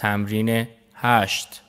تمرین هشت.